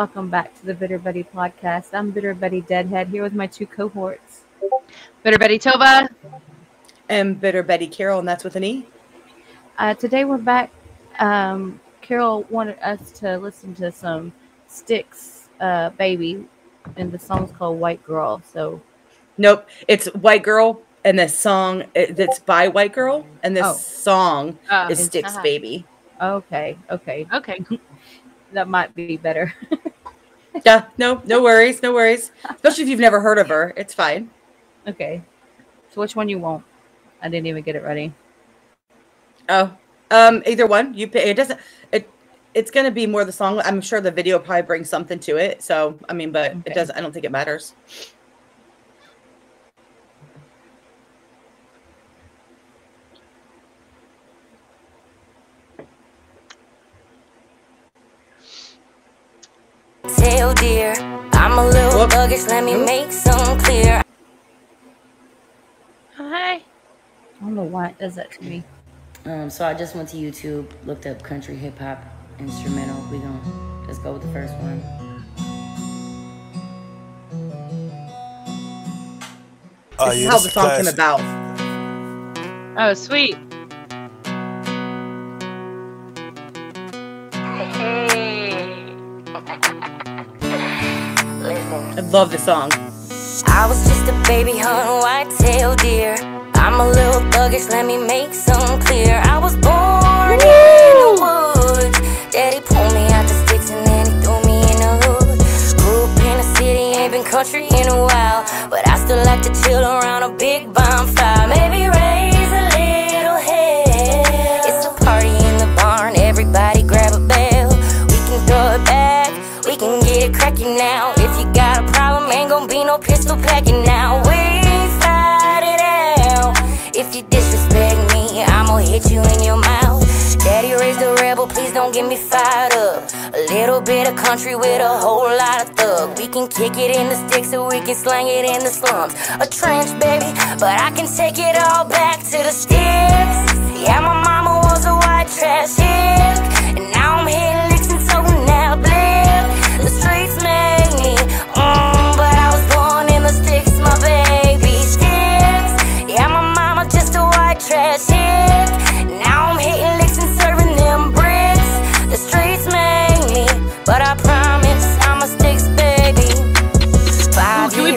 Welcome back to the Bitter Betty podcast. I'm Bitter Betty Deadhead here with my two cohorts. Bitter Betty Tova. And Bitter Betty Carol, and that's with an E. Uh, today we're back. Um, Carol wanted us to listen to some Stix uh, Baby, and the song's called White Girl. So, nope, it's White Girl, and this song that's by White Girl, and this oh. song uh, is Stix uh-huh. Baby. Okay, okay, okay. that might be better. yeah, no, no worries, no worries. Especially if you've never heard of her, it's fine. Okay. So which one you want? I didn't even get it ready. Oh, um, either one. You pay. It doesn't. It it's gonna be more the song. I'm sure the video probably brings something to it. So I mean, but okay. it doesn't. I don't think it matters. Little let me make some clear. Hi. I don't know why it does that to me. Um, so I just went to YouTube, looked up country hip hop instrumental. We gonna just go with the first one. Oh, this is how the song classic. came about. Oh, sweet. I love the song. I was just a baby hunting whitetail deer. I'm a little thuggish, let me make some clear. I was born Woo! in the woods. Daddy pulled me out the sticks and then he threw me in the hood. Grew up in the city, ain't been country in a while. But I still like to chill around a big bonfire. Maybe no pistol packing now. We it out. If you disrespect me, I'ma hit you in your mouth. Daddy raised a rebel, please don't get me fired up. A little bit of country with a whole lot of thug. We can kick it in the sticks or we can slang it in the slums. A trench, baby, but I can take it all back to the sticks.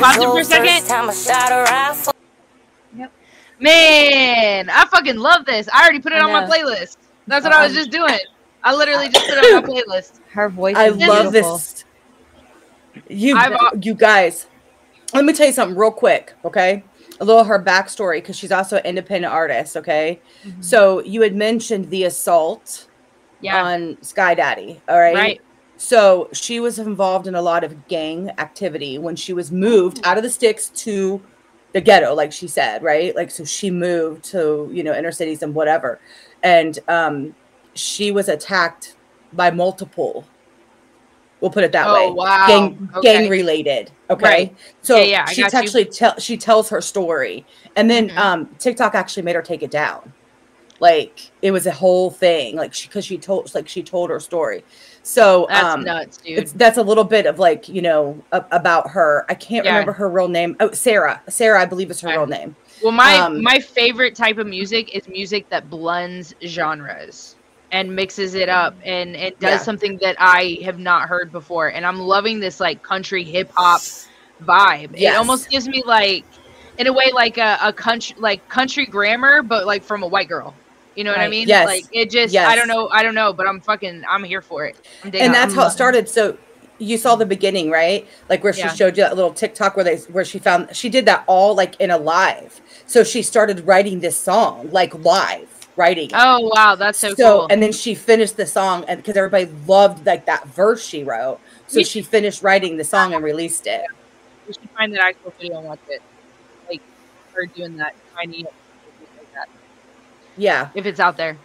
Pause it for a second? Time I shot a rifle. Yep. Man, I fucking love this. I already put it on my playlist. That's what I was just doing. I literally just put it on my playlist. Her voice. I love beautiful. this. You, I've, you guys. Let me tell you something real quick, okay? a little her backstory because she's also an independent artist. Okay, mm-hmm. so you had mentioned the assault yeah. on Sky Daddy. All right, right. So she was involved in a lot of gang activity when she was moved out of the sticks to the ghetto, like she said, right? Like so she moved to you know inner cities and whatever, and um, she was attacked by multiple We'll put it that oh, way. Wow. Gang okay. gang related. Okay. Right. So yeah, yeah, she actually tell she tells her story. And then mm-hmm. um TikTok actually made her take it down. Like it was a whole thing. Like she cause she told like she told her story. So that's um nuts, dude. that's a little bit of like, you know, a, about her. I can't yeah. remember her real name. Oh, Sarah. Sarah, I believe is her real name. Well, my um, my favorite type of music is music that blends genres and mixes it up and it does yeah. something that I have not heard before. And I'm loving this like country hip hop vibe. Yes. It almost gives me like in a way like a, a country like country grammar, but like from a white girl. You know right. what I mean? Yes. Like it just yes. I don't know, I don't know, but I'm fucking I'm here for it. And that's how it mm-hmm. started. So you saw the beginning, right? Like where she yeah. showed you that little TikTok where they where she found she did that all like in a live. So she started writing this song like live writing. It. Oh wow, that's so, so cool. And then she finished the song, and because everybody loved like that verse she wrote, so we she should, finished writing the song and released it. We should find that actual video and watch it, like her doing that tiny. Like that. Yeah, if it's out there.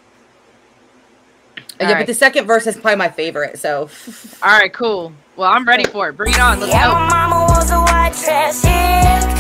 Uh, yeah, right. but the second verse is probably my favorite. So. All right, cool. Well, I'm ready for it. Bring it on. Let's yeah, go.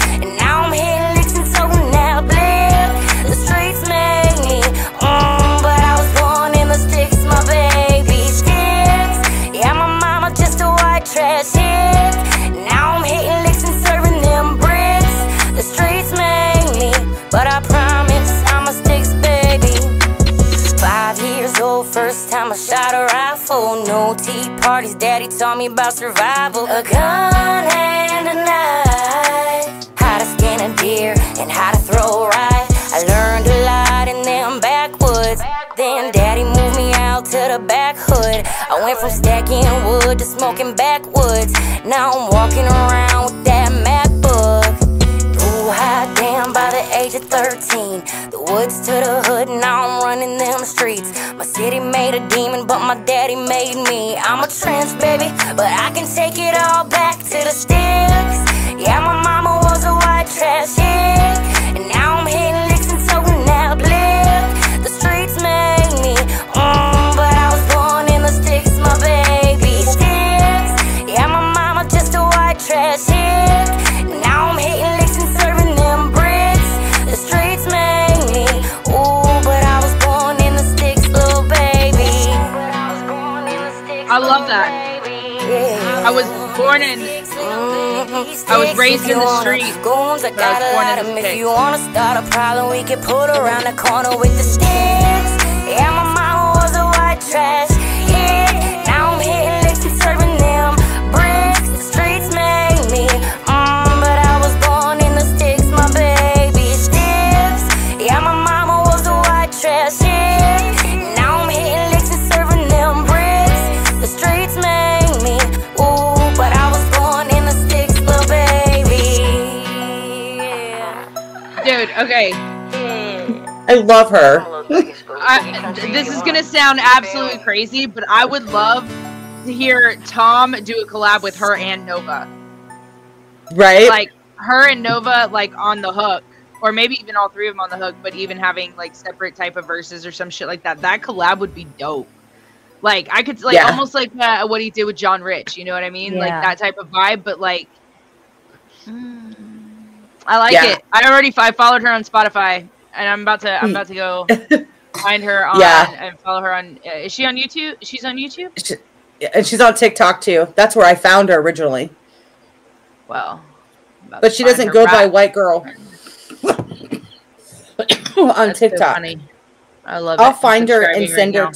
Parties, daddy taught me about survival. A gun and a knife. How to skin a deer and how to throw a right. I learned a lot in them backwoods. Then daddy moved me out to the back hood. I went from stacking wood to smoking backwoods. Now I'm walking around with that MacBook. Ooh, hot by the age of 13. The woods to the hood, now I'm running them streets. My city made a demon, but my daddy made me. I'm a trans baby, but I can take it all back to the sticks. Born in. I was raised in the street, Goons, I got a lot of the 'em. If you wanna start a problem, we can put around the corner with the sticks. Yeah, my mama was a white trash okay. I love her. I, this is gonna sound absolutely crazy, but I would love to hear Tom do a collab with her and Nova. Right? Like her and Nova, like on the hook, or maybe even all three of them on the hook, but even having like separate type of verses or some shit like that. That collab would be dope. Like I could like Yeah. almost like uh, what he did with John Rich. You know what I mean? Like that type of vibe, but like. I like Yeah. it. I already I followed her on Spotify, and I'm about to I'm about to go find her on Yeah. and follow her on. Uh, is she on YouTube? She's on YouTube. She- and she's on TikTok too. That's where I found her originally. Well, But she doesn't go by white girl on That's so TikTok. funny. I love. I'll it. Find her and send right her.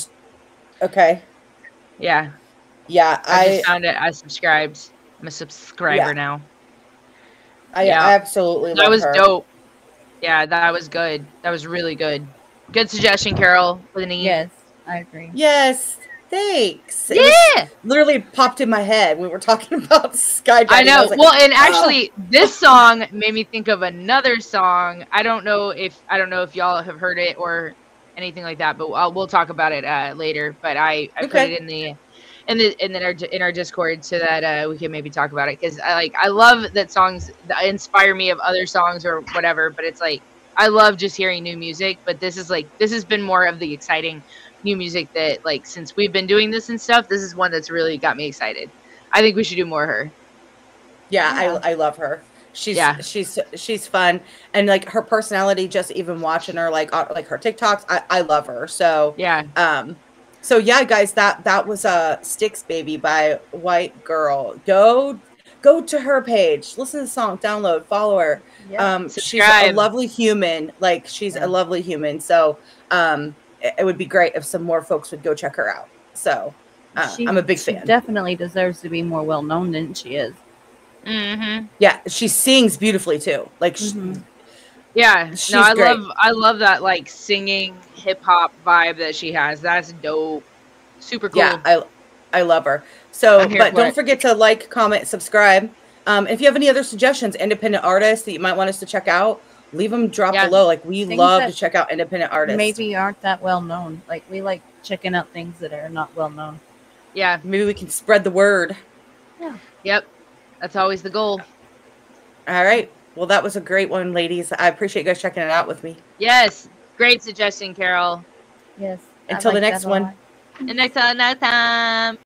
now. okay. Yeah, Yeah, I, I just found it. I subscribed. I'm a subscriber Yeah. now. I, yeah. I absolutely That was her. dope. Yeah, that was good. That was really good. Good suggestion, Carol. With an E. Yes, I agree. Yes, thanks. It Yeah. literally popped in my head. When we were talking about skydiving. I know. was like, well, and oh. actually, this song made me think of another song. I don't know if I don't know if y'all have heard it or anything like that, but I'll, we'll talk about it uh, later. But I, I put it in the in the in our in our Discord so that uh, we can maybe talk about it because I like I love that songs that inspire me of other songs or whatever. But it's like I love just hearing new music. But this is like this has been more of the exciting new music that like since we've been doing this and stuff. This is one that's really got me excited. I think we should do more of her. Yeah, Yeah. I, I love her. She's Yeah. she's she's fun and like her personality. Just even watching her like on, like her TikToks, I, I love her. So Yeah. um, so yeah, guys, that that was a uh, Stix Baby by White Girl. Go go to her page, listen to the song, download, follow her. Yeah. Um, she's a lovely human. Like she's Yeah. a lovely human. So um, it, it would be great if some more folks would go check her out. So uh, She- I'm a big she fan. Definitely deserves to be more well known than she is. Mm-hmm. yeah, she sings beautifully too. Like sh- Mhm. Yeah, She's no, I great. love I love that like singing hip hop vibe that she has. That's dope. Super cool. Yeah, I I love her. So, but for don't it. forget to like, comment, subscribe. Um, if you have any other suggestions, independent artists that you might want us to check out, leave them drop Yeah. below. Like we Things love to check out independent artists. Maybe aren't that well known. Like we like checking out things that are not well known. yeah. maybe we can spread the word. Yeah. Yep. That's always the goal. All right. Well, that was a great one, ladies. I appreciate you guys checking it out with me. Yes. Great suggestion, Carol. Yes. I Until the next one. lot. And next time, next time.